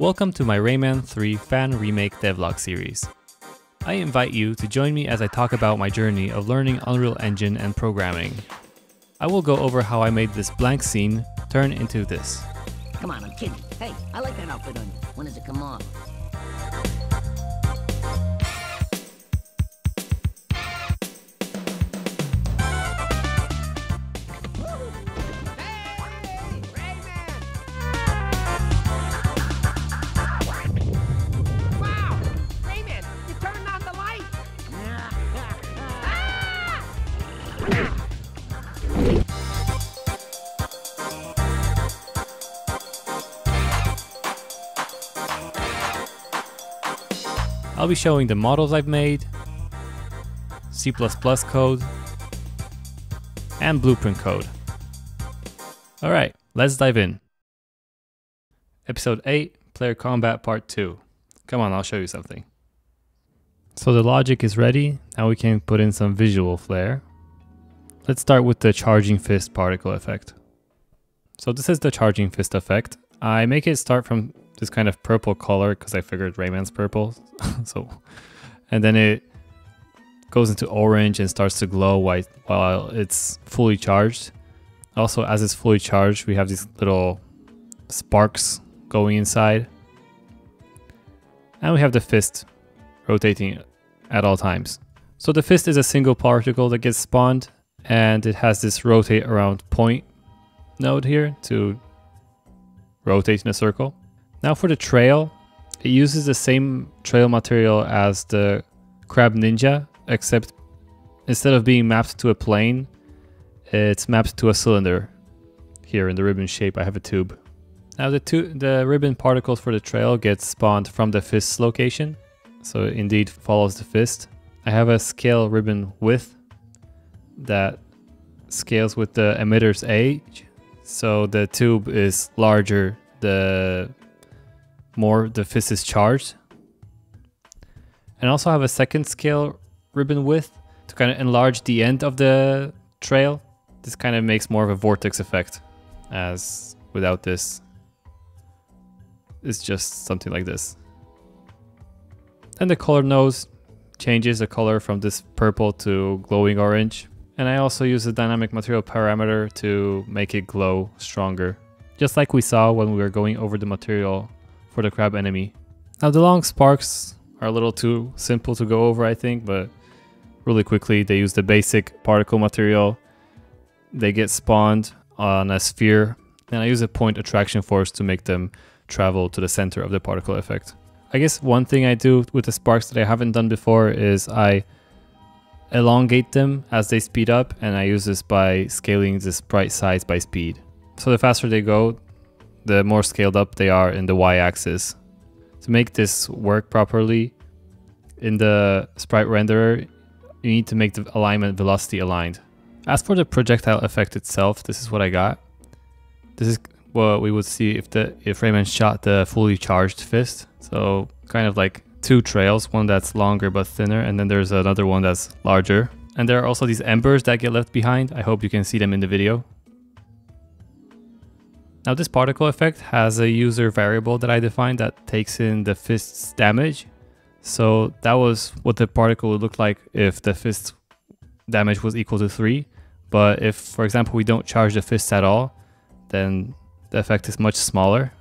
Welcome to my Rayman 3 fan remake devlog series. I invite you to join me as I talk about my journey of learning Unreal Engine and programming. I will go over how I made this blank scene turn into this. Come on, I'm kidding. Hey, I like that outfit on you. When does it come off? I'll be showing the models I've made, C++ code, and blueprint code. Alright, let's dive in. Episode 8, Player Combat Part 2. Come on, I'll show you something. So the logic is ready, now we can put in some visual flair. Let's start with the Charging Fist particle effect. So this is the Charging Fist effect. I make it start from this kind of purple color because I figured Rayman's purple. so, and then it goes into orange and starts to glow white while it's fully charged. Also, as it's fully charged, we have these little sparks going inside. And we have the fist rotating at all times. So the fist is a single particle that gets spawned and it has this rotate around point node here to rotate in a circle. Now for the trail, it uses the same trail material as the Crab Ninja, except instead of being mapped to a plane, it's mapped to a cylinder. Here in the ribbon shape, I have a tube. Now the, the ribbon particles for the trail get spawned from the fist location, so it indeed follows the fist. I have a scale ribbon width that scales with the emitter's age, so the tube is larger the more the fist is charged. And also have a second scale ribbon width to kind of enlarge the end of the trail. This kind of makes more of a vortex effect as without this it's just something like this. And the color nose changes the color from this purple to glowing orange. And I also use the dynamic material parameter to make it glow stronger. Just like we saw when we were going over the material for the crab enemy. Now the long sparks are a little too simple to go over I think, but really quickly they use the basic particle material. They get spawned on a sphere and I use a point attraction force to make them travel to the center of the particle effect. I guess one thing I do with the sparks that I haven't done before is I elongate them as they speed up and I use this by scaling the sprite size by speed. So the faster they go, the more scaled up they are in the y-axis. To make this work properly, in the sprite renderer, you need to make the alignment velocity aligned. As for the projectile effect itself, this is what I got. This is what we would see if the if Rayman shot the fully charged fist. So kind of like two trails, one that's longer but thinner, and then there's another one that's larger. And there are also these embers that get left behind. I hope you can see them in the video. Now this particle effect has a user variable that I defined that takes in the fist's damage. So that was what the particle would look like if the fist damage was equal to 3. But if, for example, we don't charge the fist at all, then the effect is much smaller.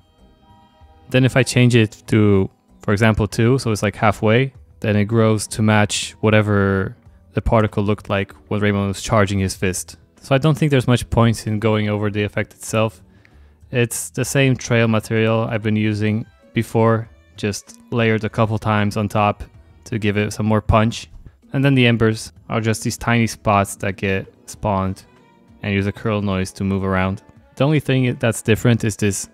Then if I change it to, for example, 2, so it's like halfway, then it grows to match whatever the particle looked like when Rayman was charging his fist. So I don't think there's much point in going over the effect itself. It's the same trail material I've been using before, just layered a couple times on top to give it some more punch. And then the embers are just these tiny spots that get spawned and use a curl noise to move around. The only thing that's different is this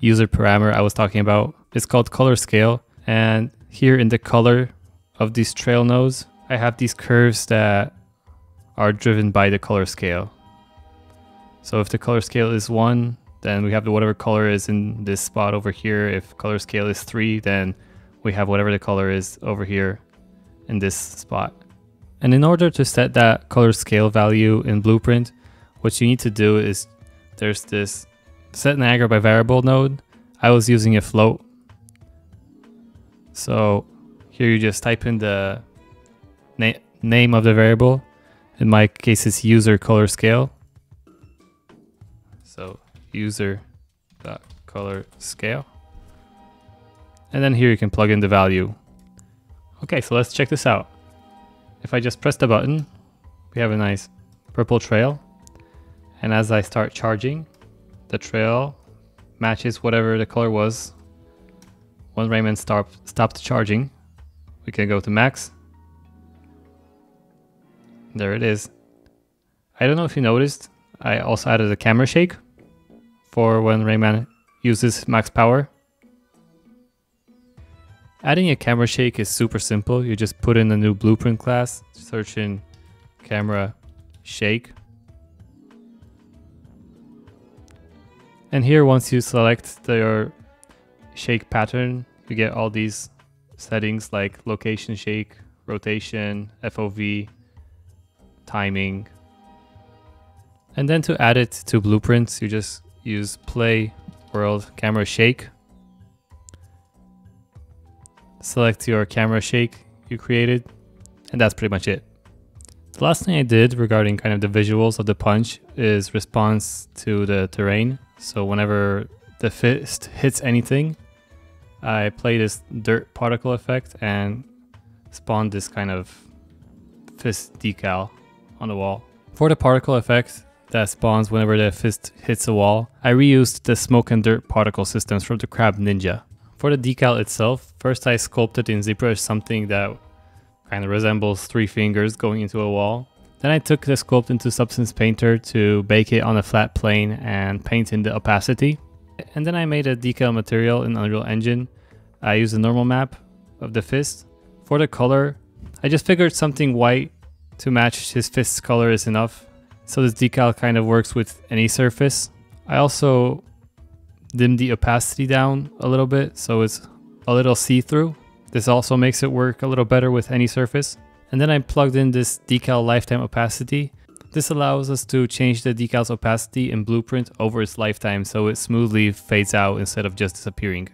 user parameter I was talking about. It's called color scale. And here in the color of these trail nodes, I have these curves that are driven by the color scale. So if the color scale is 1, then we have the whatever color is in this spot over here. If color scale is 3, then we have whatever the color is over here in this spot. And in order to set that color scale value in Blueprint, what you need to do is there's this set Niagara by variable node. I was using a float So here you just type in the na name of the variable. In my case, it's user color scale. So user dot color scale. And then here you can plug in the value. Okay, so let's check this out. If I just press the button, we have a nice purple trail. And as I start charging, the trail matches whatever the color was when Rayman stop, stopped charging. We can go to max. There it is. I don't know if you noticed, I also added a camera shake for when Rayman uses max power. Adding a camera shake is super simple. You just put in a new blueprint class, search in camera shake. And here, once you select your shake pattern, you get all these settings like location shake, rotation, FOV, timing. And then to add it to blueprints, you just use play world camera shake. Select your camera shake you created, and that's pretty much it. The last thing I did regarding kind of the visuals of the punch is response to the terrain. So whenever the fist hits anything, I play this dirt particle effect and spawn this kind of fist decal on the wall. For the particle effect that spawns whenever the fist hits a wall, I reused the smoke and dirt particle systems from the Crab Ninja. For the decal itself, first I sculpted in ZBrush something that kind of resembles three fingers going into a wall. Then I took the sculpt into Substance Painter to bake it on a flat plane and paint in the opacity. And then I made a decal material in Unreal Engine. I used a normal map of the fist. For the color, I just figured something white to match his fist's color is enough. So this decal kind of works with any surface. I also dimmed the opacity down a little bit so it's a little see-through. This also makes it work a little better with any surface. And then I plugged in this decal lifetime opacity. This allows us to change the decal's opacity in Blueprint over its lifetime so it smoothly fades out instead of just disappearing.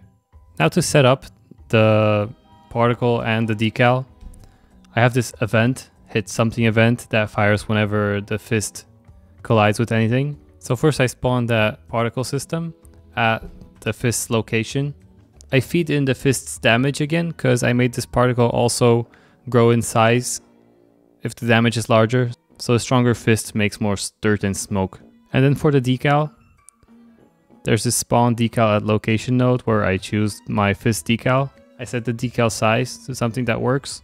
Now to set up the particle and the decal, I have this event, hit something event that fires whenever the fist collides with anything. So first I spawn that particle system at the fist's location. I feed in the fist's damage again because I made this particle also grow in size if the damage is larger. So a stronger fist makes more dirt and smoke. And then for the decal, there's this spawn decal at location node where I choose my fist decal. I set the decal size to something that works.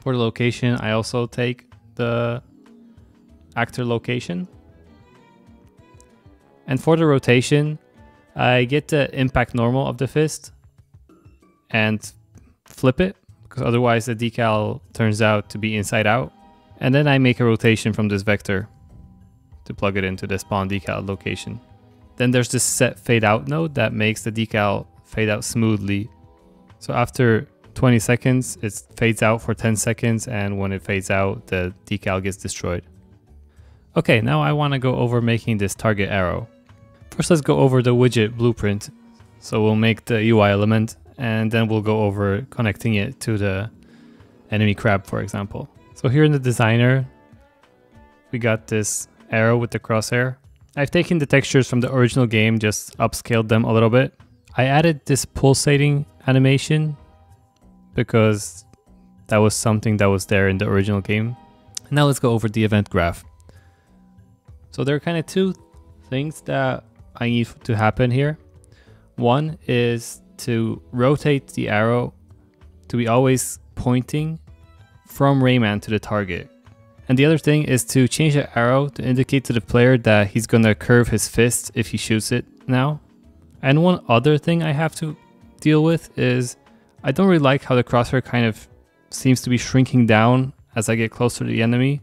For the location, I also take the actor location. And for the rotation, I get the impact normal of the fist and flip it because otherwise the decal turns out to be inside out. And then I make a rotation from this vector to plug it into the spawn decal location. Then there's this set fade out node that makes the decal fade out smoothly. So after 20 seconds, it fades out for 10 seconds and when it fades out, the decal gets destroyed. Okay, now I want to go over making this target arrow. First let's go over the widget blueprint. So we'll make the UI element and then we'll go over connecting it to the enemy crab, for example. So here in the designer, we got this arrow with the crosshair. I've taken the textures from the original game, just upscaled them a little bit. I added this pulsating animation because that was something that was there in the original game. Now let's go over the event graph. So there are kind of two things that I need to happen here. One is to rotate the arrow to be always pointing from Rayman to the target. And the other thing is to change the arrow to indicate to the player that he's gonna curve his fist if he shoots it now. And one other thing I have to deal with is I don't really like how the crosshair kind of seems to be shrinking down as I get closer to the enemy.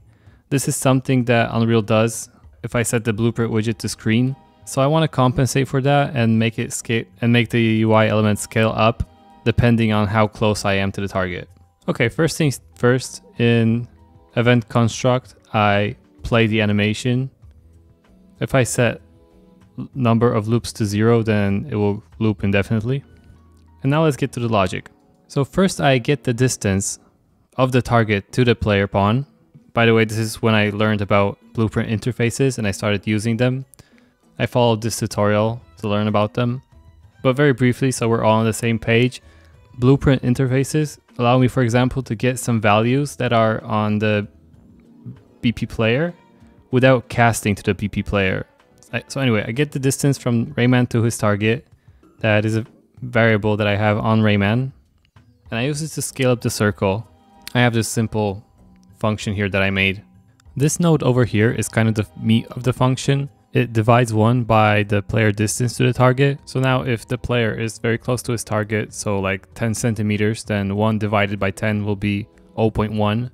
This is something that Unreal does if I set the blueprint widget to screen. So I want to compensate for that and make it scale and make the UI element scale up depending on how close I am to the target. Okay, first things first, in event construct, I play the animation. If I set number of loops to zero, then it will loop indefinitely. And now let's get to the logic. So first I get the distance of the target to the player pawn. By the way, this is when I learned about blueprint interfaces and I started using them. I followed this tutorial to learn about them. But very briefly, so we're all on the same page, blueprint interfaces allow me, for example, to get some values that are on the BP player without casting to the BP player. So anyway, I get the distance from Rayman to his target. That is a variable that I have on Rayman. And I use it to scale up the circle. I have this simple function here that I made. This node over here is kind of the meat of the function. It divides one by the player distance to the target. So now if the player is very close to his target, so like 10 centimeters, then 1 divided by 10 will be 0.1.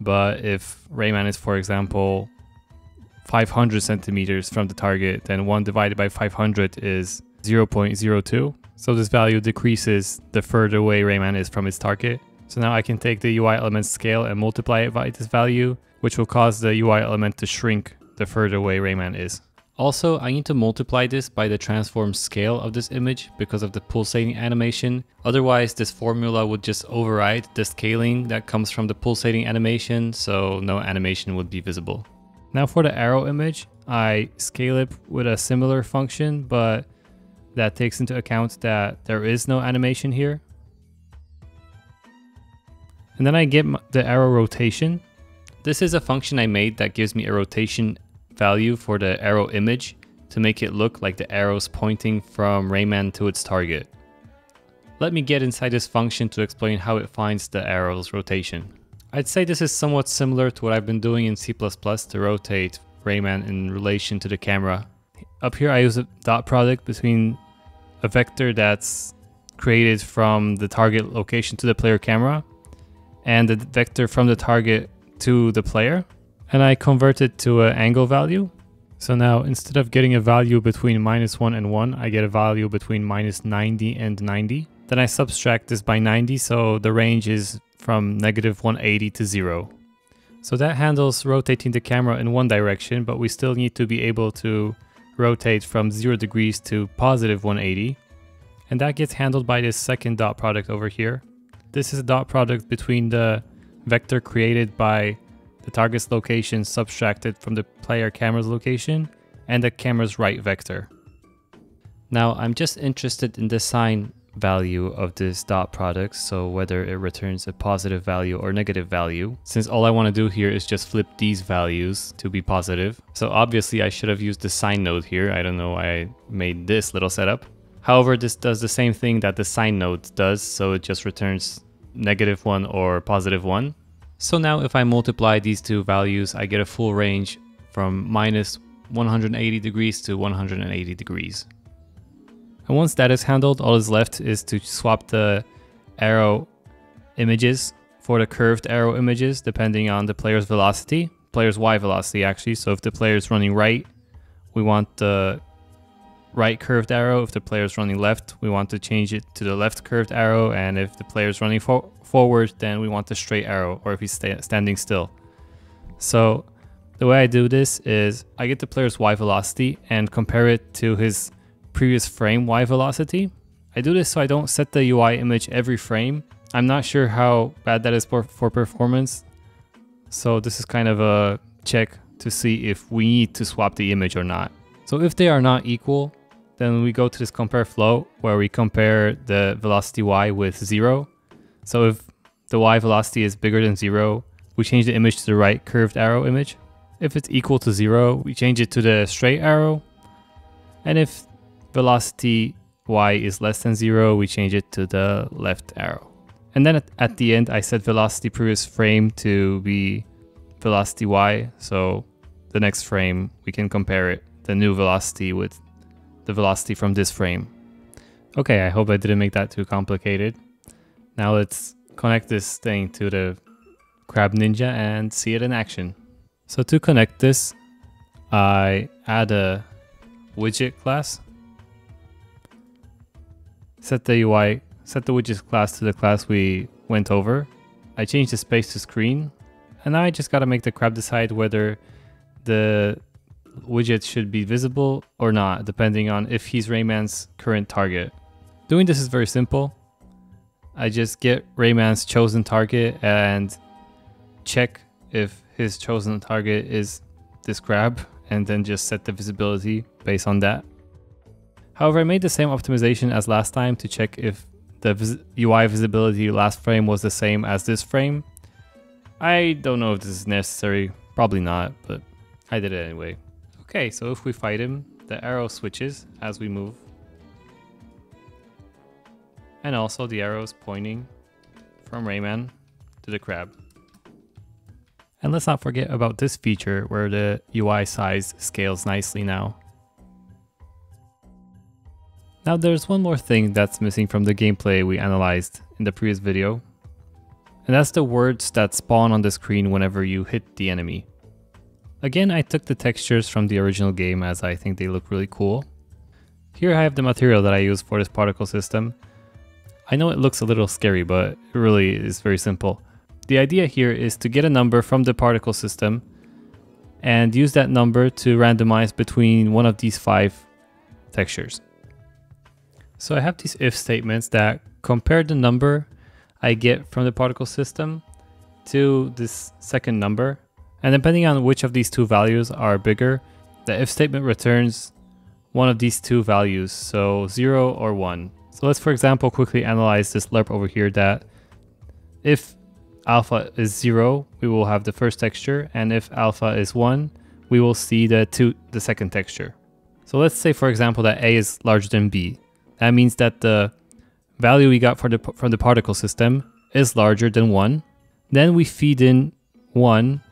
But if Rayman is, for example, 500 centimeters from the target, then 1 divided by 500 is 0.02. So this value decreases the further away Rayman is from its target. So now I can take the UI element scale and multiply it by this value, which will cause the UI element to shrink the further away Rayman is. Also, I need to multiply this by the transform scale of this image because of the pulsating animation. Otherwise, this formula would just override the scaling that comes from the pulsating animation, so no animation would be visible. Now for the arrow image, I scale it with a similar function, but that takes into account that there is no animation here. And then I get the arrow rotation. This is a function I made that gives me a rotation value for the arrow image to make it look like the arrows pointing from Rayman to its target. Let me get inside this function to explain how it finds the arrow's rotation. I'd say this is somewhat similar to what I've been doing in C++ to rotate Rayman in relation to the camera. Up here I use a dot product between a vector that's created from the target location to the player camera and the vector from the target to the player and I convert it to an angle value. So now instead of getting a value between minus 1 and 1, I get a value between minus 90 and 90. Then I subtract this by 90, so the range is from negative 180 to 0. So that handles rotating the camera in one direction, but we still need to be able to rotate from 0 degrees to positive 180. And that gets handled by this second dot product over here. This is a dot product between the vector created by the target's location subtracted from the player camera's location, and the camera's right vector. Now I'm just interested in the sign value of this dot product, so whether it returns a positive value or negative value, since all I want to do here is just flip these values to be positive. So obviously I should have used the sign node here, I don't know why I made this little setup. However, this does the same thing that the sign node does, so it just returns negative 1 or positive 1. So now if I multiply these two values, I get a full range from minus 180 degrees to 180 degrees. And once that is handled, all is left is to swap the arrow images for the curved arrow images depending on the player's velocity, player's Y velocity actually. So if the player is running right, we want the right curved arrow. If the player is running left, we want to change it to the left curved arrow. And if the player is running for forward, then we want the straight arrow, or if he's sta standing still. So the way I do this is I get the player's Y velocity and compare it to his previous frame Y velocity. I do this so I don't set the UI image every frame. I'm not sure how bad that is for, for performance. So this is kind of a check to see if we need to swap the image or not. So if they are not equal, then we go to this compare flow where we compare the velocity Y with zero so if the y velocity is bigger than zero, we change the image to the right curved arrow image. If it's equal to zero, we change it to the straight arrow. And if velocity y is less than zero, we change it to the left arrow. And then at, the end, I set velocity previous frame to be velocity y. So the next frame, we can compare it, the new velocity with the velocity from this frame. Okay, I hope I didn't make that too complicated. Now let's connect this thing to the Crab Ninja and see it in action. So to connect this, I add a widget class. Set the UI, set the widget class to the class we went over. I change the space to screen. And now I just gotta make the crab decide whether the widget should be visible or not, depending on if he's Rayman's current target. Doing this is very simple. I just get Rayman's chosen target and check if his chosen target is this crab and then just set the visibility based on that. However, I made the same optimization as last time to check if the vis UI visibility last frame was the same as this frame. I don't know if this is necessary, probably not, but I did it anyway. Okay, so if we fight him, the arrow switches as we move. And also the arrows pointing from Rayman to the crab. And let's not forget about this feature where the UI size scales nicely now. Now there's one more thing that's missing from the gameplay we analyzed in the previous video. And that's the words that spawn on the screen whenever you hit the enemy. Again, I took the textures from the original game as I think they look really cool. Here I have the material that I use for this particle system. I know it looks a little scary, but it really is very simple. The idea here is to get a number from the particle system and use that number to randomize between one of these five textures. So I have these if statements that compare the number I get from the particle system to this second number. And depending on which of these two values are bigger, the if statement returns one of these two values, so 0 or 1. So let's for example quickly analyze this lerp over here that if alpha is 0, we will have the first texture, and if alpha is 1, we will see the, two, the second texture. So let's say, for example, that A is larger than B. That means that the value we got the, from the particle system is larger than 1. Then we feed in 1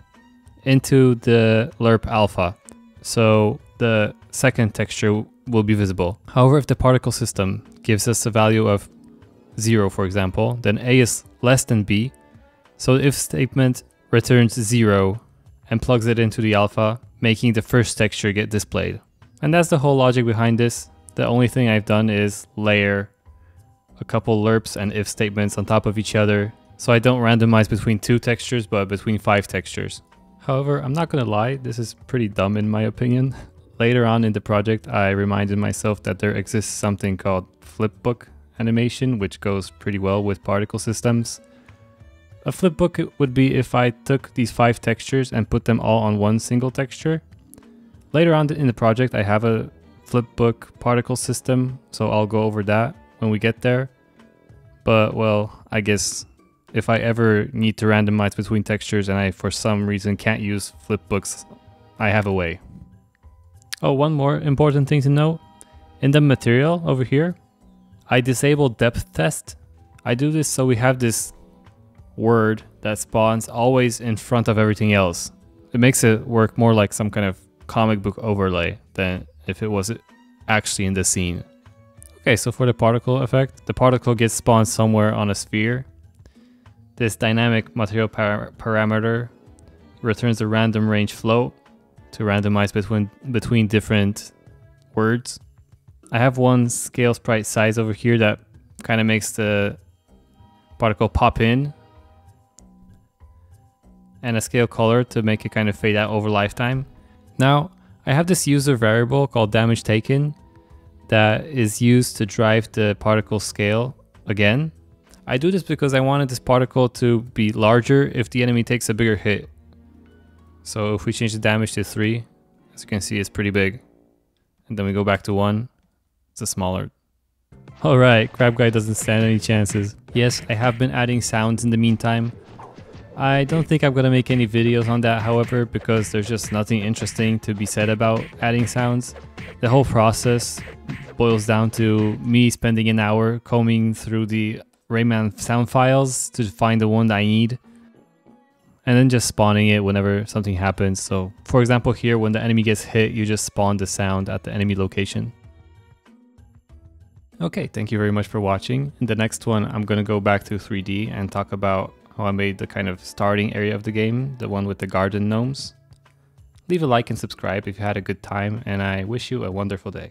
into the lerp alpha. So the second texture will be visible. However, if the particle system gives us a value of 0, for example, then A is less than B, so the if statement returns 0 and plugs it into the alpha, making the first texture get displayed. And that's the whole logic behind this. The only thing I've done is layer a couple lerps and if statements on top of each other, so I don't randomize between two textures, but between five textures. However, I'm not gonna lie, this is pretty dumb in my opinion. Later on in the project, I reminded myself that there exists something called flipbook animation, which goes pretty well with particle systems. A flipbook would be if I took these five textures and put them all on one single texture. Later on in the project I have a flipbook particle system, so I'll go over that when we get there. But well, I guess if I ever need to randomize between textures and I for some reason can't use flipbooks, I have a way. Oh, one more important thing to know. In the material over here, I disable depth test. I do this so we have this word that spawns always in front of everything else. It makes it work more like some kind of comic book overlay than if it was actually in the scene. Okay, so for the particle effect, the particle gets spawned somewhere on a sphere. This dynamic material par parameter returns a random range float to randomize between, between different words. I have one scale sprite size over here that kind of makes the particle pop in and a scale color to make it kind of fade out over lifetime. Now, I have this user variable called damage taken that is used to drive the particle scale again. I do this because I wanted this particle to be larger if the enemy takes a bigger hit. So if we change the damage to 3, as you can see it's pretty big. And then we go back to 1, it's a smaller. Alright, Crab Guy doesn't stand any chances. Yes, I have been adding sounds in the meantime. I don't think I'm gonna make any videos on that however because there's just nothing interesting to be said about adding sounds. The whole process boils down to me spending an hour combing through the Rayman sound files to find the one that I need and then just spawning it whenever something happens. So for example here when the enemy gets hit you just spawn the sound at the enemy location. Okay, thank you very much for watching. In the next one I'm gonna go back to 3D and talk about how I made the kind of starting area of the game, the one with the garden gnomes. Leave a like and subscribe if you had a good time, and I wish you a wonderful day.